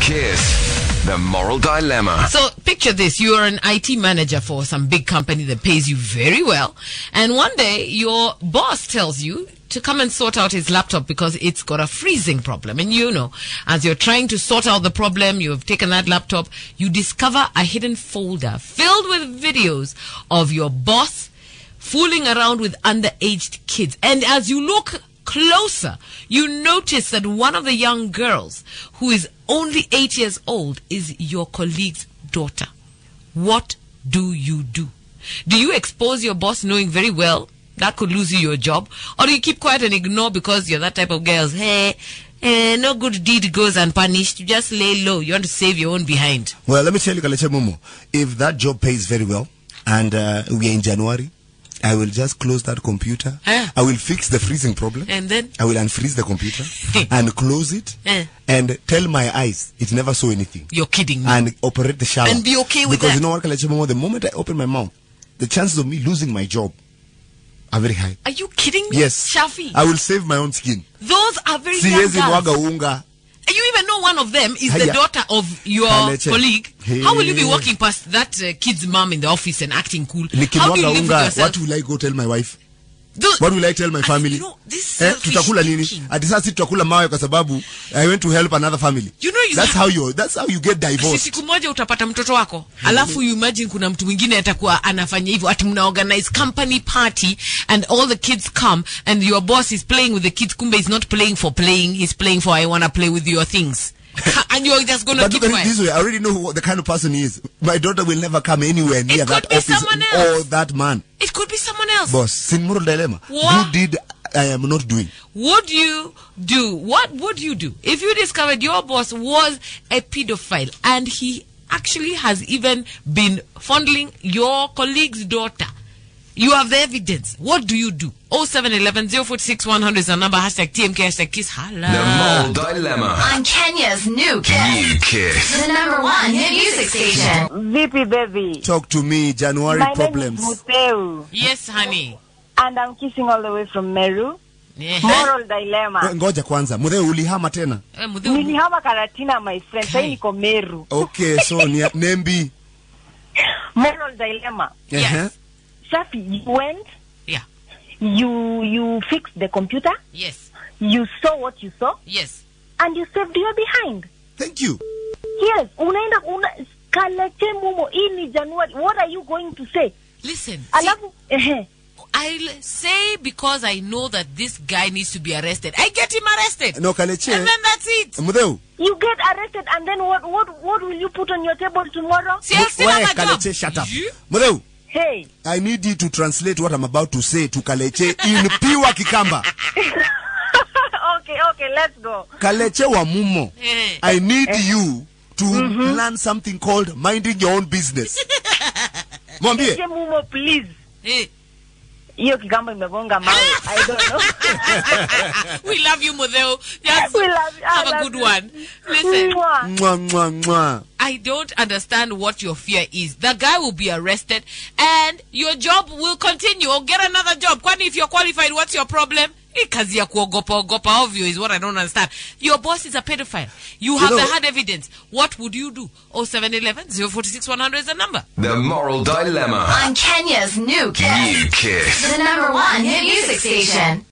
Kiss. The Moral Dilemma. So picture this. You are an IT manager for some big company that pays you very well. And one day your boss tells you to come and sort out his laptop because it's got a freezing problem. And you know, as you're trying to sort out the problem, you've taken that laptop, you discover a hidden folder filled with videos of your boss fooling around with underaged kids. And as you look closer, you notice that one of the young girls, who is only eight years old, is your colleague's daughter. What do you do? Do you expose your boss knowing very well that could lose you your job? Or do you keep quiet and ignore because you're that type of girls? Hey, eh, no good deed goes unpunished. You just lay low. You want to save your own behind. Well, let me tell you, Kalekye Mumo, if that job pays very well and uh, we are in January, I will just close that computer. Eh. I will fix the freezing problem. And then? I will unfreeze the computer and close it Eh. and tell my eyes it never saw anything You're kidding me. and operate the shower. And be okay with because that. you know what, Kalekye Mumo, the moment I open my mouth, the chances of me losing my job are very high. Are you kidding me? Yes. Shaffie. I will save my own skin. Those are very young girls. Of them is the daughter of your Kaleche. colleague. Hey. How will you be walking past that uh, kid's mom in the office and acting cool? How do you live with yourself? what will I go tell my wife? The, What will I tell my family? You know, this eh, tutakula nini? Ati sasa tutakula mawe kwa sababu I went to help another family. You know, you that's ha- how you that's how you get divorced. siku moja utapata mtoto wako alafu you imagine kuna mtu mwingine atakuwa anafanya hivyo ati mna organize company party and all the kids come and your boss is playing with the kids kumbe is not playing for playing he's playing for i wanna play with your things and you're just gonna But keep look at it quiet this way, I already know who, the kind of person he is. My daughter will never come anywhere near that office or that man. it could be someone else Boss, sin moral dilemma. What? Who did I am not doing? would you do what would you do if you discovered your boss was a pedophile and he actually has even been fondling your colleague's daughter you have the evidence what do you do 0711 046 100 is the number hashtag tmk hashtag kiss The Mole Dilemma. on Kenya's new Kiss. New kiss. The number one hit music station. Vipi baby? Talk to me, January My problems. name is Muteu yes honey and I'm kissing all the way from Meru. Yeah. Moral dilemma. ngoja kwanza. Mudhe ulihama tena. Eh, Mudhu- Nilihama Karatina my friend. Sasa niko Meru. Okay, so ni Nembi. Moral dilemma. Yes. Uh-huh. Shaffie, you went, yeah you you fixed the computer, yes you saw what you saw, yes and you saved your behind. Thank you. Yes, unaenda una Kalekye Mumo, hii ni January. What are you going to say? listen see, Alafu, ehe. I'll say because I know that this guy needs to be arrested. I get him arrested. No, Kalekye. And then that's it. Mudheu. You get arrested and then what what what will you put on your table tomorrow? See, I still Wait, have a job. Kalekye, shut up. You- Mudheu. Hey. I need you to translate what I'm about to say to Kaleche in Piwa Kikamba. okay, okay, let's go. Kaleche wa mumo. Eh. I need you to mm -hmm. learn something called minding your own business. Mwambie. Kaleche Mumo, please. Eh. Hiyo kigambo imegonga mawe i don't know we love you, Modeo. Just We love you. Have a good you. one. Listen, Mwah. Mwah, mwah, mwah. I don't understand what your fear is. The guy will be arrested and your job will continue or get another job. Kwani if you're qualified, what's your problem? Hii kazi ya kuogopa ogopa ovyo is what I don't understand. Your boss is a pedophile. You have know- the hard evidence. What would you do? 0711 046 100 is the number. The Moral Dilemma. On Kenya's new New kiss. Kiss. The number one hit music station.